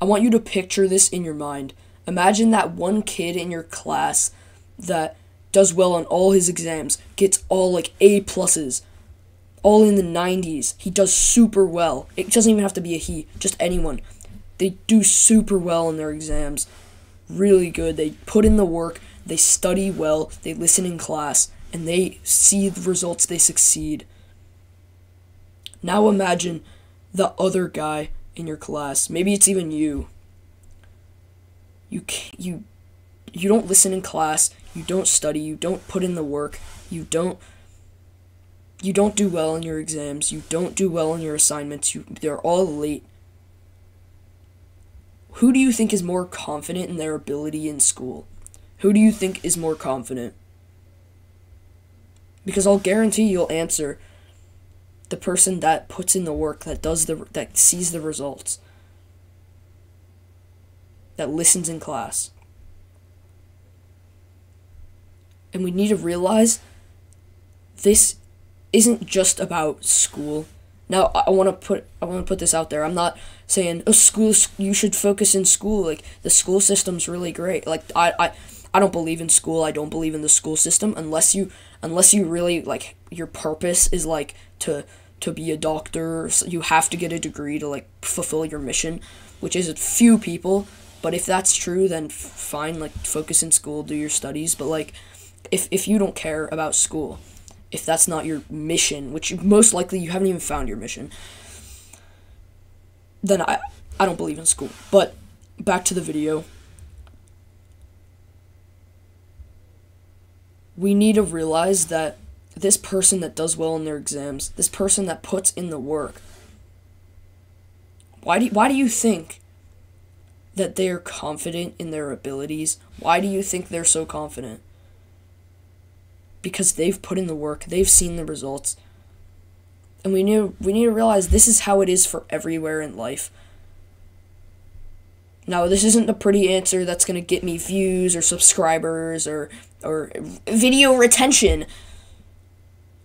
I want you to picture this in your mind. Imagine that one kid in your class that does well on all his exams, gets all like A pluses, all in the 90s. He does super well. It doesn't even have to be a he, just anyone. They do super well in their exams. Really good. They put in the work, they study well, they listen in class, and they see the results, they succeed. Now imagine the other guy in your class. Maybe it's even you. You you you don't listen in class, you don't study, you don't put in the work, you don't you don't do well in your exams, you don't do well in your assignments, you they're all late. Who do you think is more confident in their ability in school? Who do you think is more confident? Because I'll guarantee you'll answer the person that puts in the work, that does the that sees the results, that listens in class. And we need to realize this isn't just about school. Now, I want to put I want to put this out there. I'm not saying oh school you should focus in school. Like the school system's really great. Like I I I don't believe in school. I don't believe in the school system unless you unless you really like your purpose is like to to be a doctor. You have to get a degree to like fulfill your mission, which is a few people. But if that's true, then fine. Like focus in school, do your studies. But like, if if you don't care about school, if that's not your mission, which most likely you haven't even found your mission, then I I don't believe in school. But back to the video. We need to realize that this person that does well in their exams, this person that puts in the work, why do why do you think that they're confident in their abilities? Why do you think they're so confident? because they've put in the work, they've seen the results. And we need we need to realize this is how it is for everywhere in life. Now, this isn't the pretty answer that's going to get me views or subscribers or or video retention.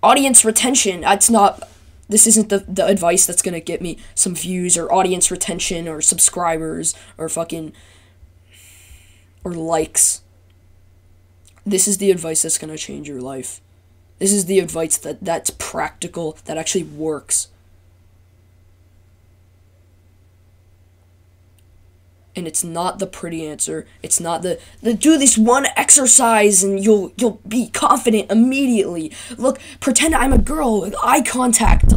Audience retention. That's not this isn't the, the advice that's to get me some views or audience retention or subscribers or fucking or likes. This is the advice that's to change your life. This is the advice that that's practical, that actually works. And it's not the pretty answer. It's not the, the do this one exercise and you'll you'll be confident immediately. Look, pretend I'm a girl with eye contact.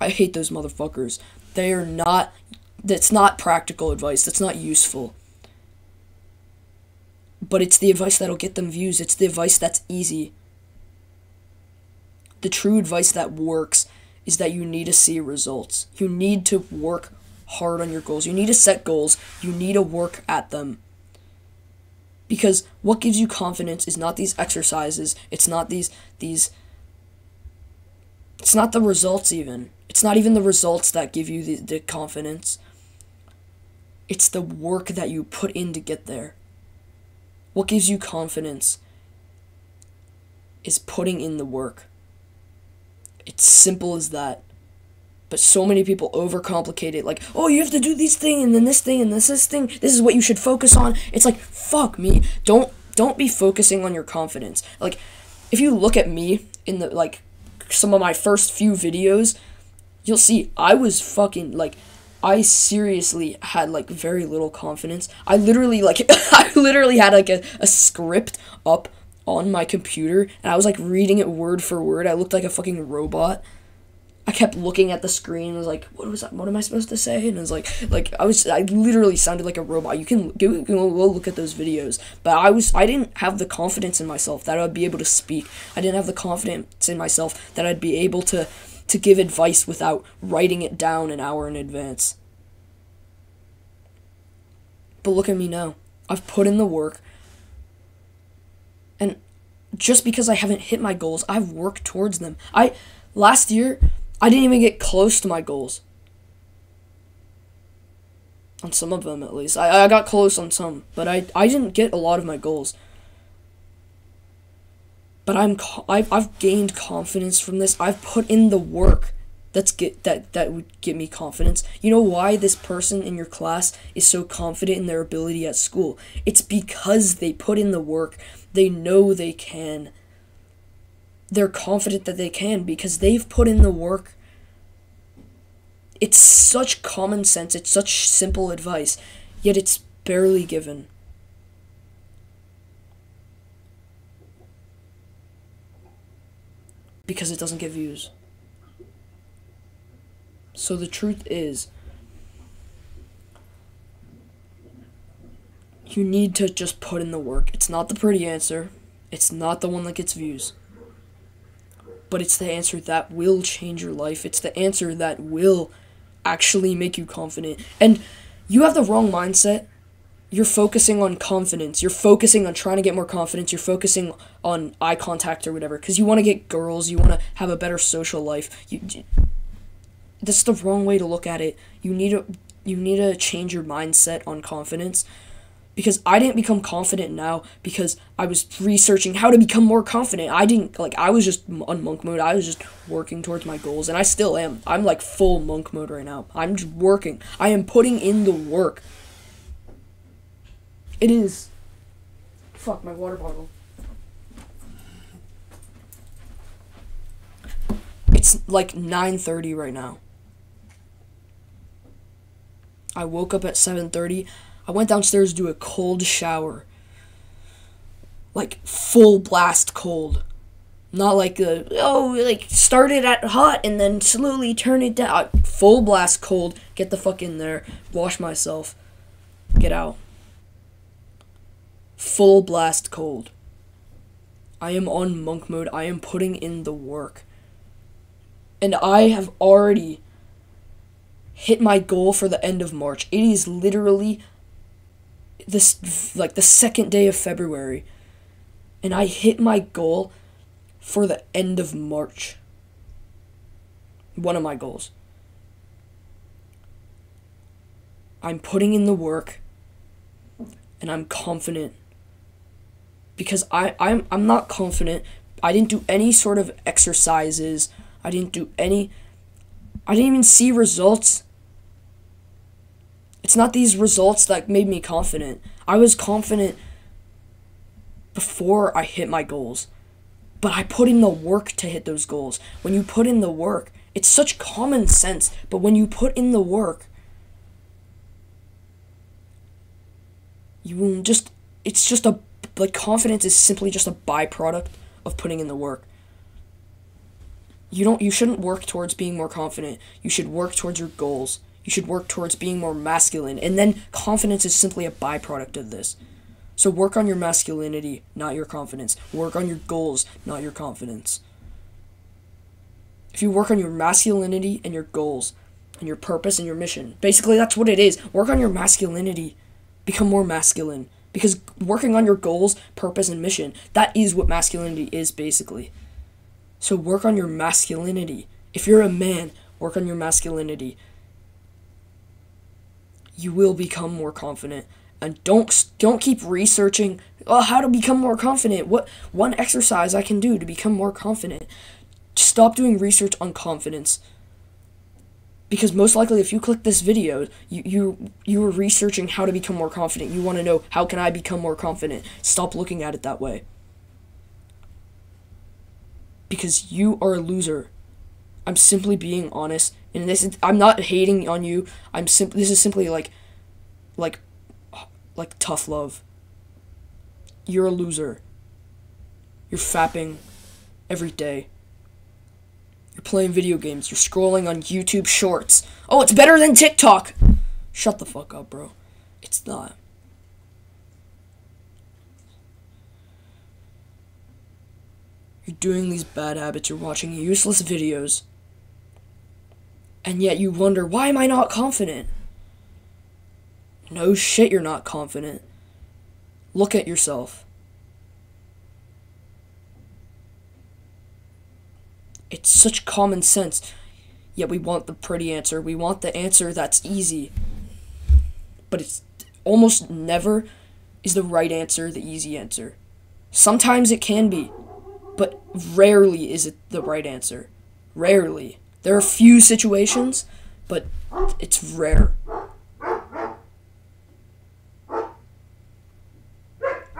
I hate those motherfuckers. They are not that's not practical advice. That's not useful but it's the advice that'll get them views. It's the advice that's easy. The true advice that works is that you need to see results. You need to work hard on your goals. You need to set goals. You need to work at them. Because what gives you confidence is not these exercises. It's not these these it's not the results even. It's not even the results that give you the, the confidence. It's the work that you put in to get there. What gives you confidence is putting in the work. It's simple as that. But so many people overcomplicate it like, oh, you have to do this thing and then this thing and this this thing. This is what you should focus on. It's like, fuck me. Don't don't be focusing on your confidence. Like if you look at me in the like some of my first few videos, you'll see I was fucking like I seriously had like very little confidence. I literally like I literally had like a, a script up on my computer and I was like reading it word for word. I looked like a fucking robot. I kept looking at the screen and was like, what was that? What am I supposed to say? And it was like, like I was, I literally sounded like a robot. You can go, go look at those videos. But I was, I didn't have the confidence in myself that I'd be able to speak. I didn't have the confidence in myself that I'd be able to to give advice without writing it down an hour in advance. But look at me now. I've put in the work. And just because I haven't hit my goals, I've worked towards them. I last year I didn't even get close to my goals. On some of them at least. I, I got close on some, but I, I didn't get a lot of my goals but I'm I've, I've gained confidence from this. I've put in the work That's get that that would give me confidence. You know why this person in your class is so confident in their ability at school? It's because they put in the work. They know they can. They're confident that they can because they've put in the work. It's such common sense. It's such simple advice, yet it's barely given. Because it doesn't get views. So the truth is, you need to just put in the work. It's not the pretty answer, it's not the one that gets views, but it's the answer that will change your life. It's the answer that will actually make you confident. And you have the wrong mindset. You're focusing on confidence. You're focusing on trying to get more confidence. You're focusing on eye contact or whatever because you want to get girls. You want to have a better social life. You, that's the wrong way to look at it. You need to you need to change your mindset on confidence because I didn't become confident now because I was researching how to become more confident. I didn't like I was just on monk mode. I was just working towards my goals and I still am. I'm like full monk mode right now. I'm just working. I am putting in the work. It is fuck my water bottle. It's like 9:30 right now. I woke up at 7:30. I went downstairs to do a cold shower. Like full blast cold. Not like a oh like start it at hot and then slowly turn it down. Full blast cold. Get the fuck in there. Wash myself. Get out. Full blast cold. I am on monk mode. I am putting in the work. And I have already hit my goal for the end of March. It is literally this like the second day of February and I hit my goal for the end of March. One of my goals. I'm putting in the work and I'm confident because I I'm I'm not confident. I didn't do any sort of exercises. I didn't do any I didn't even see results it's not these results that made me confident. I was confident before I hit my goals. But I put in the work to hit those goals. When you put in the work, it's such common sense, but when you put in the work, you just it's just a like confidence is simply just a byproduct of putting in the work. You don't you shouldn't work towards being more confident. You should work towards your goals. You should work towards being more masculine. And then confidence is simply a byproduct of this. So work on your masculinity, not your confidence. Work on your goals, not your confidence. If you work on your masculinity and your goals and your purpose and your mission, basically that's what it is. Work on your masculinity. Become more masculine. Because working on your goals, purpose, and mission, that is what masculinity is basically. So work on your masculinity. If you're a man, work on your masculinity you will become more confident. And don't don't keep researching oh, how to become more confident. What one exercise I can do to become more confident. Stop doing research on confidence. Because most likely if you click this video, you you you are researching how to become more confident. You want to know how can I become more confident? Stop looking at it that way. Because you are a loser. I'm simply being honest and this is, I'm not hating on you. I'm simply this is simply like like like tough love. You're a loser. You're fapping every day. You're playing video games. You're scrolling on YouTube Shorts. Oh, it's better than TikTok. Shut the fuck up, bro. It's not. You're doing these bad habits. You're watching useless videos and yet you wonder, why am I not confident? No shit, you're not confident. Look at yourself. It's such common sense. Yet we want the pretty answer. We want the answer that's easy. But it's almost never is the right answer the easy answer. Sometimes it can be, but rarely is it the right answer. Rarely. There are a few situations, but it's rare.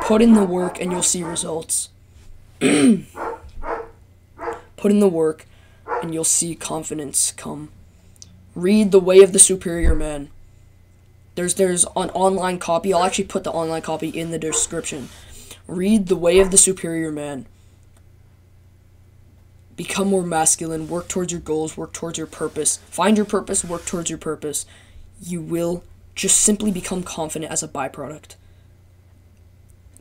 Put in the work and you'll see results. Put in the work and you'll see confidence come. Read The Way of the Superior Man. There's there's an online copy. I'll actually put the online copy in the description. Read The Way of the Superior Man. Become more masculine, work towards your goals, work towards your purpose. Find your purpose, work towards your purpose. You will just simply become confident as a byproduct.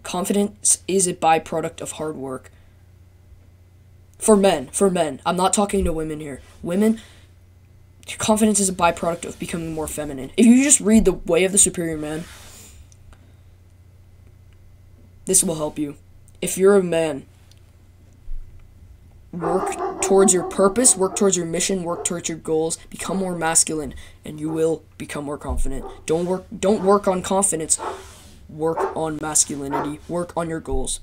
Confidence is a byproduct of hard work. For men, for men. I'm not talking to women here. Women, confidence is a byproduct of becoming more feminine. If you just read The Way of the Superior Man, this will help you. If you're a man, work towards your purpose, work towards your mission, work towards your goals, become more masculine, and you will become more confident. Don't work don't work on confidence work on masculinity, work on your goals.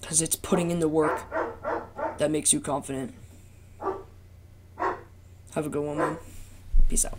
Because it's putting in the work that makes you confident. Have a good one, man. Peace out.